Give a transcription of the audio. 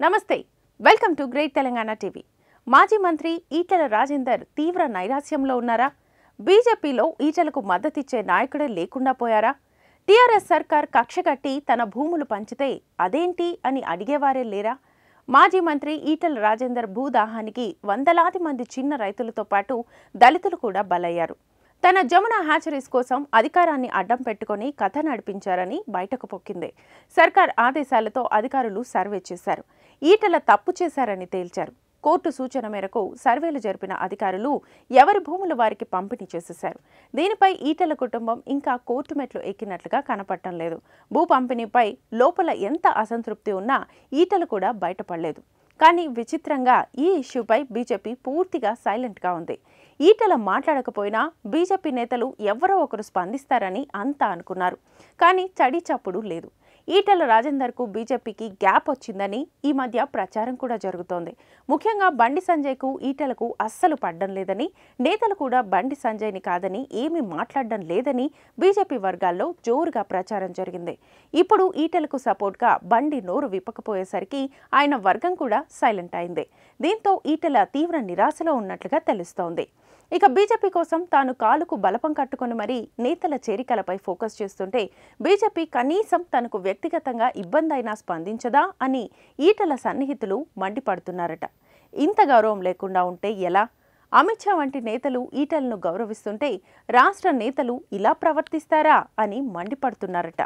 నమస్తే. Welcome to great Telangana TV. మాజీ మంత్రి ఈటెల రాజేందర్ తీవ్ర నైరాశ్యంలో ఉన్నారా? బీజేపీలో ఈటలకు మద్దతిచ్చే నాయకుడే లేకుండా పోయారా? టీఆర్ఎస్ సర్కార్ కక్షగట్టి తన భూములు పంచితే అదేంటి అని అడిగేవారే లేరా? మాజీ మంత్రి ఈటల రాజేందర్ భూదాహానికి వందలాది మంది చిన్న రైతులతో పాటు దళితులు కూడా బలయ్యారు. తన జమున హ్యాచరీస్ కోసం అధికారాన్ని అడ్డం పెట్టుకుని కథ నడిపించారని బయటకు పొక్కింది. సర్కార్ ఆదేశాలతో అధికారులు సర్వే చేశారు. ఈటల తప్పు చేశారని తేల్చారు. కోర్టు సూచన మేరకు సర్వేలు జరిపిన అధికారులు ఎవరి భూములు వారికి పంపిణీ చేసేశారు. దీనిపై ఈటల కుటుంబం ఇంకా కోర్టు మెట్లు ఎక్కినట్లుగా కనపడటం లేదు. భూ పంపిణీపై లోపల ఎంత అసంతృప్తి ఉన్నా ఈటలు కూడా బయటపడలేదు. కానీ విచిత్రంగా ఈ ఇష్యూపై బీజేపీ పూర్తిగా సైలెంట్గా ఉంది. ఈటల మాట్లాడకపోయినా బీజేపీ నేతలు ఎవరో ఒకరు స్పందిస్తారని అంతా అనుకున్నారు. కానీ చడి చప్పుడు లేదు. ఈటల రాజేందర్కు బీజేపీకి గ్యాప్ వచ్చిందని ఈ మధ్య ప్రచారం కూడా జరుగుతోంది. ముఖ్యంగా బండి సంజయ్కు ఈటలకు అస్సలు పడ్డం లేదని నేతలు కూడా బండి సంజయ్ని కాదని ఏమీ మాట్లాడడం లేదని బీజేపీ వర్గాల్లో జోరుగా ప్రచారం జరిగింది. ఇప్పుడు ఈటలకు సపోర్ట్గా బండి నోరు విప్పకపోయేసరికి ఆయన వర్గం కూడా సైలెంట్ అయింది. దీంతో ఈటల తీవ్ర నిరాశలో ఉన్నట్లుగా తెలుస్తోంది. ఇక బీజేపీ కోసం తాను కాలుకు బలపం కట్టుకుని మరీ నేతల చేరికలపై ఫోకస్ చేస్తుంటే బీజేపీ కనీసం తనకు వ్యక్తిగతంగా ఇబ్బంది అయినా స్పందించదా అని ఈటల సన్నిహితులు మండిపడుతున్నారట. ఇంత గౌరవం లేకుండా ఉంటే ఎలా? అమిత్ షా వంటి నేతలు ఈటలను గౌరవిస్తుంటే రాష్ట్ర నేతలు ఇలా ప్రవర్తిస్తారా అని మండిపడుతున్నారట.